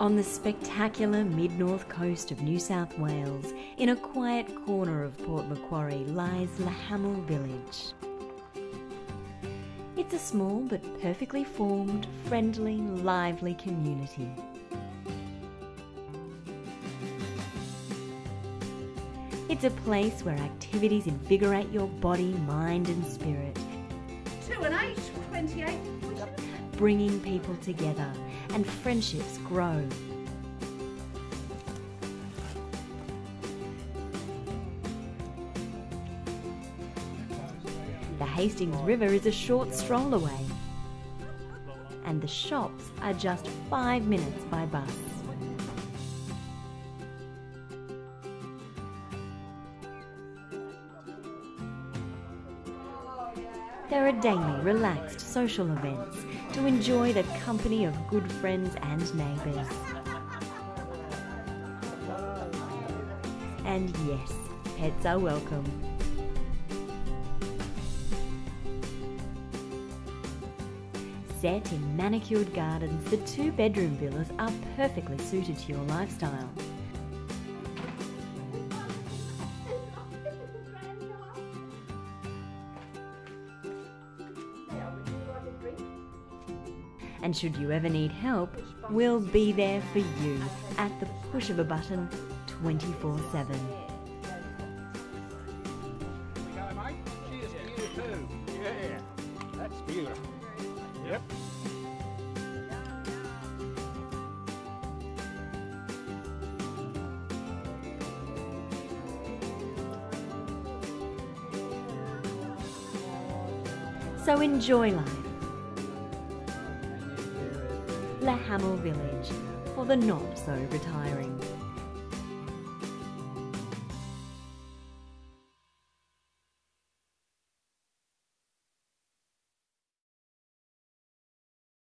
On the spectacular mid north coast of New South Wales, in a quiet corner of Port Macquarie, lies Le Havel Village. It's a small but perfectly formed, friendly, lively community. It's a place where activities invigorate your body, mind, and spirit, Two and eight, 28. bringing people together and friendships grow. The Hastings River is a short stroll away, and the shops are just five minutes by bus. There are daily relaxed social events to enjoy the company of good friends and neighbours. And yes, pets are welcome. Set in manicured gardens, the two bedroom villas are perfectly suited to your lifestyle. And should you ever need help, we'll be there for you at the push of a button 24 7. go, mate. Cheers to you too. Yeah, that's beautiful. So enjoy life. Le Havel Village for the not so retiring.